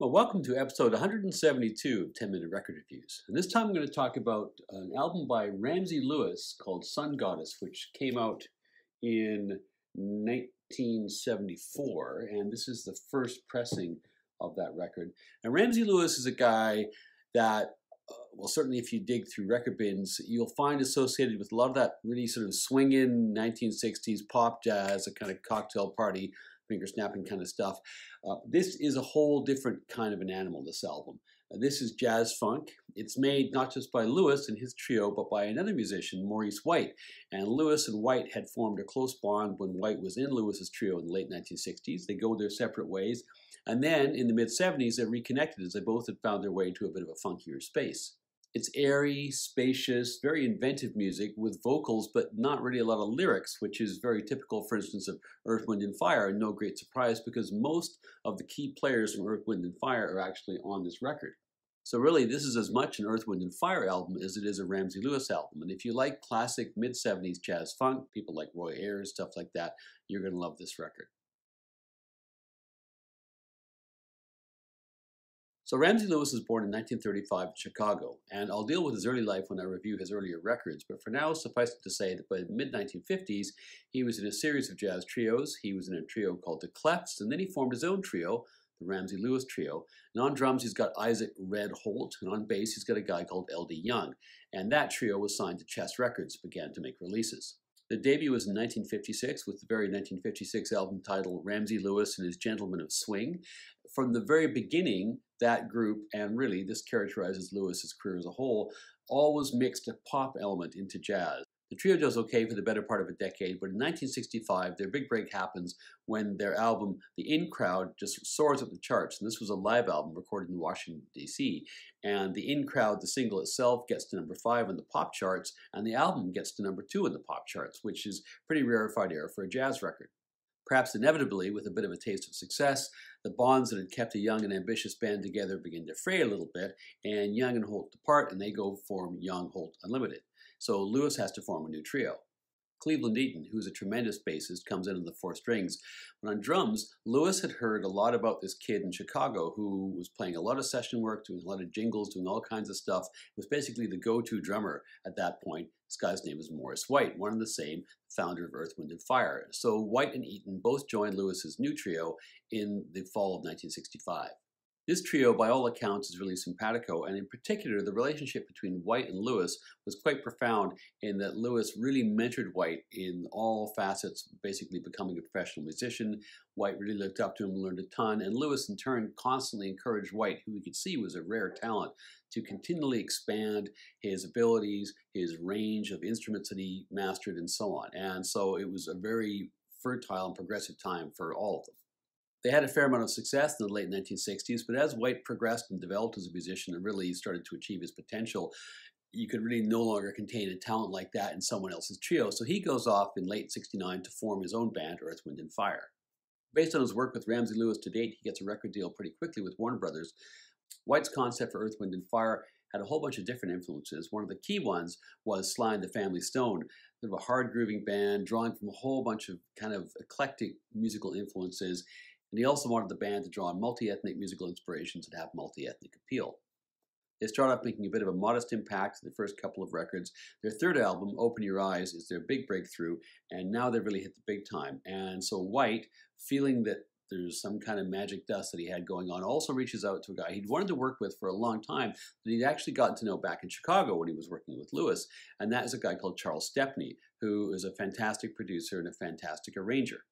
Well, welcome to episode 172 of 10 Minute Record Reviews. And this time I'm going to talk about an album by Ramsey Lewis called Sun Goddess, which came out in 1974. And this is the first pressing of that record. And Ramsey Lewis is a guy that, uh, well, certainly if you dig through record bins, you'll find associated with a lot of that really sort of swinging 1960s pop jazz, a kind of cocktail party finger snapping kind of stuff. Uh, this is a whole different kind of an animal, this album. Uh, this is jazz funk. It's made not just by Lewis and his trio, but by another musician, Maurice White. And Lewis and White had formed a close bond when White was in Lewis's trio in the late 1960s. They go their separate ways. And then in the mid 70s, they reconnected as they both had found their way into a bit of a funkier space. It's airy, spacious, very inventive music with vocals, but not really a lot of lyrics, which is very typical, for instance, of Earth, Wind, and Fire, and no great surprise because most of the key players from Earth, Wind, and Fire are actually on this record. So really, this is as much an Earth, Wind, and Fire album as it is a Ramsey Lewis album. And if you like classic mid-70s jazz funk, people like Roy Ayers, stuff like that, you're going to love this record. So Ramsey Lewis was born in 1935 in Chicago, and I'll deal with his early life when I review his earlier records, but for now suffice it to say that by the mid-1950s, he was in a series of jazz trios. He was in a trio called the Clefs, and then he formed his own trio, the Ramsey Lewis Trio. And on drums, he's got Isaac Red Holt, and on bass, he's got a guy called Eldee Young. And that trio was signed to Chess Records, began to make releases. The debut was in 1956 with the very 1956 album titled Ramsey Lewis and His Gentlemen of Swing. From the very beginning, that group, and really this characterizes Lewis's career as a whole, always mixed a pop element into jazz. The trio does okay for the better part of a decade, but in 1965, their big break happens when their album, The In Crowd, just soars up the charts. And this was a live album recorded in Washington, D.C. And The In Crowd, the single itself, gets to number five on the pop charts, and the album gets to number two in the pop charts, which is pretty rarefied air for a jazz record. Perhaps inevitably, with a bit of a taste of success, the bonds that had kept a young and ambitious band together begin to fray a little bit, and Young and Holt depart, and they go form Young Holt Unlimited. So Lewis has to form a new trio. Cleveland Eaton, who's a tremendous bassist, comes in on the four strings. But on drums, Lewis had heard a lot about this kid in Chicago who was playing a lot of session work, doing a lot of jingles, doing all kinds of stuff. It was basically the go-to drummer at that point. This guy's name is Maurice White, one of the same, founder of Earth, Wind, and Fire. So White and Eaton both joined Lewis's new trio in the fall of 1965. This trio, by all accounts, is really simpatico, and in particular, the relationship between White and Lewis was quite profound in that Lewis really mentored White in all facets, basically becoming a professional musician. White really looked up to him, learned a ton, and Lewis, in turn, constantly encouraged White, who we could see was a rare talent, to continually expand his abilities, his range of instruments that he mastered, and so on. And so it was a very fertile and progressive time for all of them. They had a fair amount of success in the late 1960s, but as White progressed and developed as a musician and really started to achieve his potential, you could really no longer contain a talent like that in someone else's trio. So he goes off in late 69 to form his own band, Earth, Wind, and Fire. Based on his work with Ramsey Lewis to date, he gets a record deal pretty quickly with Warner Brothers. White's concept for Earth, Wind, and Fire had a whole bunch of different influences. One of the key ones was Sly and the Family Stone, sort of a hard grooving band, drawing from a whole bunch of kind of eclectic musical influences and he also wanted the band to draw on multi-ethnic musical inspirations and have multi-ethnic appeal. They start off making a bit of a modest impact in the first couple of records. Their third album, Open Your Eyes, is their big breakthrough, and now they've really hit the big time. And so White, feeling that there's some kind of magic dust that he had going on, also reaches out to a guy he'd wanted to work with for a long time that he'd actually gotten to know back in Chicago when he was working with Lewis, and that is a guy called Charles Stepney, who is a fantastic producer and a fantastic arranger.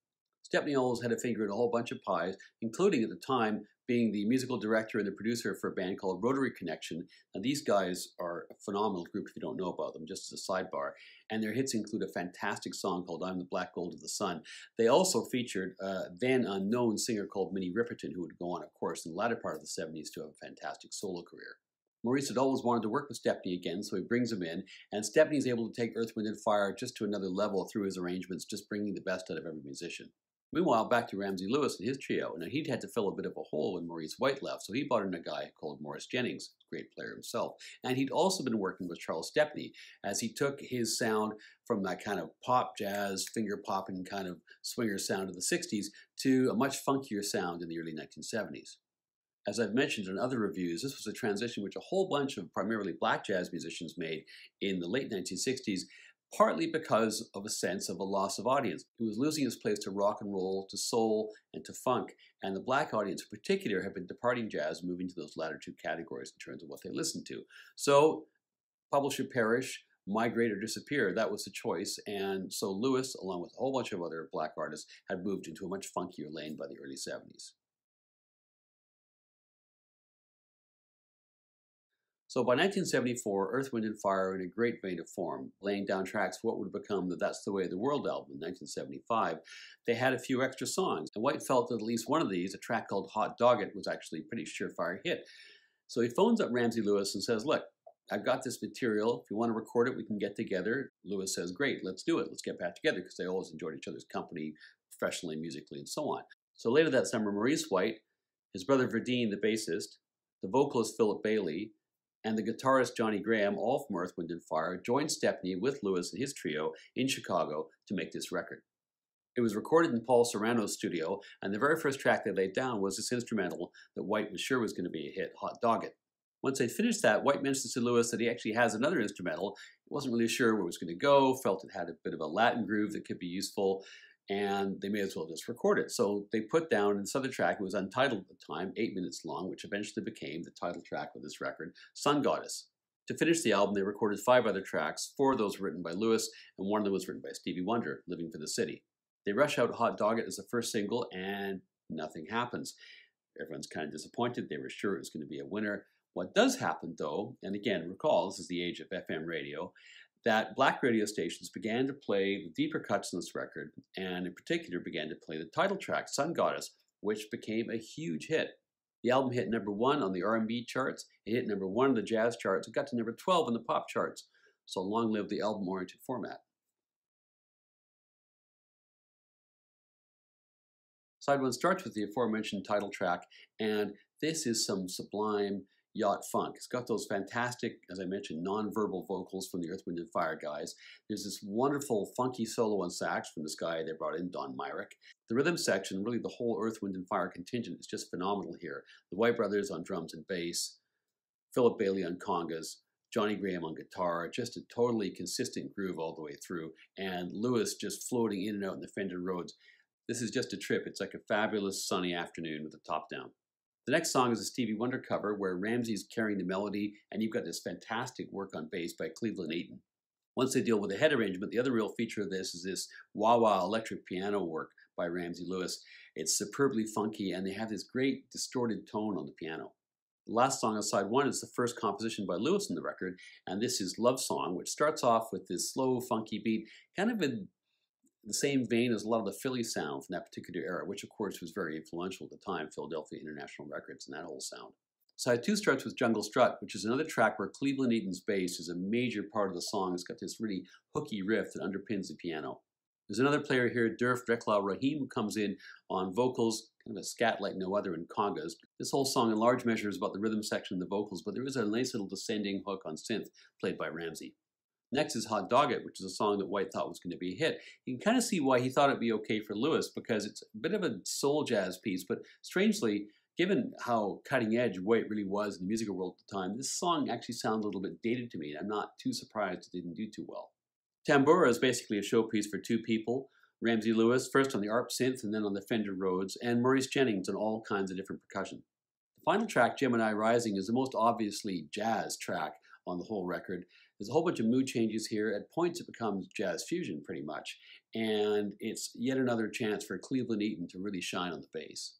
Stepney always had a finger in a whole bunch of pies, including at the time being the musical director and the producer for a band called Rotary Connection. Now, these guys are a phenomenal group if you don't know about them, just as a sidebar. And their hits include a fantastic song called I'm the Black Gold of the Sun. They also featured a then unknown singer called Minnie Riperton, who would go on, of course, in the latter part of the 70s to have a fantastic solo career. Maurice had always wanted to work with Stepney again, so he brings him in, and Stepney is able to take Earth, Wind, and Fire just to another level through his arrangements, just bringing the best out of every musician. Meanwhile, back to Ramsey Lewis and his trio. Now, he'd had to fill a bit of a hole when Maurice White left, so he brought in a guy called Morris Jennings, great player himself. And he'd also been working with Charles Stepney as he took his sound from that kind of pop jazz, finger popping kind of swinger sound of the 60s to a much funkier sound in the early 1970s. As I've mentioned in other reviews, this was a transition which a whole bunch of primarily black jazz musicians made in the late 1960s, partly because of a sense of a loss of audience. It was losing its place to rock and roll, to soul, and to funk, and the black audience in particular have been departing jazz, moving to those latter two categories in terms of what they listen to. So, publisher perish, migrate or disappear. That was the choice. And so Lewis, along with a whole bunch of other black artists, had moved into a much funkier lane by the early 70s. So by 1974, Earth, Wind & Fire were in a great vein of form, laying down tracks for what would become the That's the Way of the World album in 1975. They had a few extra songs, and White felt that at least one of these, a track called Hot Dawgit, was actually a pretty surefire hit. So he phones up Ramsey Lewis and says, look, I've got this material. If you want to record it, we can get together. Lewis says, Great, let's do it. Let's get back together because they always enjoyed each other's company professionally, musically, and so on. So later that summer, Maurice White, his brother Verdine, the bassist, the vocalist Philip Bailey, and the guitarist Johnny Graham, all from Earth, Wind, and Fire, joined Stepney with Lewis and his trio in Chicago to make this record. It was recorded in Paul Serrano's studio, and the very first track they laid down was this instrumental that White was sure was going to be a hit, Hot Dawgit. Once they finished that, White mentioned to Lewis that he actually has another instrumental. He wasn't really sure where it was going to go, felt it had a bit of a Latin groove that could be useful, and they may as well just record it. So they put down this other track, it was untitled at the time, eight minutes long, which eventually became the title track of this record, Sun Goddess. To finish the album, they recorded five other tracks. Four of those written by Lewis, and one of them was written by Stevie Wonder, Living for the City. They rush out Hot Dawgit as the first single, and nothing happens. Everyone's kind of disappointed. They were sure it was going to be a winner. What does happen, though, and again, recall this is the age of FM radio, that black radio stations began to play the deeper cuts in this record, and in particular began to play the title track, Sun Goddess, which became a huge hit. The album hit number one on the R&B charts, it hit number one on the jazz charts, it got to number 12 on the pop charts. So long live the album-oriented format. Side one starts with the aforementioned title track, and this is some sublime yacht funk. It's got those fantastic, as I mentioned, non-verbal vocals from the Earth, Wind, and Fire guys. There's this wonderful funky solo on sax from this guy they brought in, Don Myrick. The rhythm section, really the whole Earth, Wind, and Fire contingent is just phenomenal here. The White Brothers on drums and bass, Philip Bailey on congas, Johnny Graham on guitar, just a totally consistent groove all the way through, and Lewis just floating in and out in the Fender Rhodes. This is just a trip. It's like a fabulous sunny afternoon with the top down. The next song is a Stevie Wonder cover where Ramsey's carrying the melody, and you've got this fantastic work on bass by Cleveland Eaton. Once they deal with the head arrangement, the other real feature of this is this wah wah electric piano work by Ramsey Lewis. It's superbly funky, and they have this great distorted tone on the piano. The last song on side one is the first composition by Lewis in the record, and this is Love Song, which starts off with this slow, funky beat, kind of in the same vein as a lot of the Philly sound from that particular era, which of course was very influential at the time, Philadelphia International Records and that whole sound. Side two starts with Jungle Strut, which is another track where Cleveland Eaton's bass is a major part of the song. It's got this really hooky riff that underpins the piano. There's another player here, Derf Reklaw Raheem, who comes in on vocals, kind of a scat like no other in congas. This whole song in large measure is about the rhythm section and the vocals, but there is a nice little descending hook on synth played by Ramsey. Next is Hot Dawgit, which is a song that White thought was going to be a hit. You can kind of see why he thought it'd be okay for Lewis because it's a bit of a soul jazz piece, but strangely, given how cutting edge White really was in the musical world at the time, this song actually sounds a little bit dated to me. I'm not too surprised it didn't do too well. Tambura is basically a showpiece for two people. Ramsey Lewis, first on the ARP synth and then on the Fender Rhodes, and Morris Jennings on all kinds of different percussion. The final track, Gemini Rising, is the most obviously jazz track on the whole record. There's a whole bunch of mood changes here. At points, it becomes jazz fusion pretty much. And it's yet another chance for Cleveland Eaton to really shine on the bass.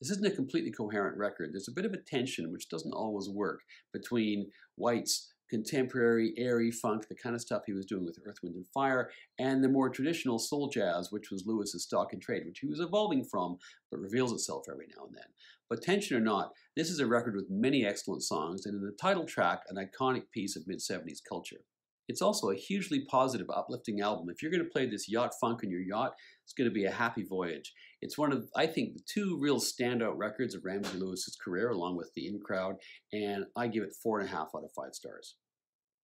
This isn't a completely coherent record. There's a bit of a tension, which doesn't always work, between White's contemporary, airy funk, the kind of stuff he was doing with Earth, Wind, and Fire, and the more traditional soul jazz, which was Lewis's stock and trade, which he was evolving from, but reveals itself every now and then. But tension or not, this is a record with many excellent songs, and in the title track, an iconic piece of mid-70s culture. It's also a hugely positive, uplifting album. If you're going to play this yacht funk on your yacht, it's going to be a happy voyage. It's one of, I think, the two real standout records of Ramsey Lewis's career, along with The In Crowd, and I give it four and a half out of five stars.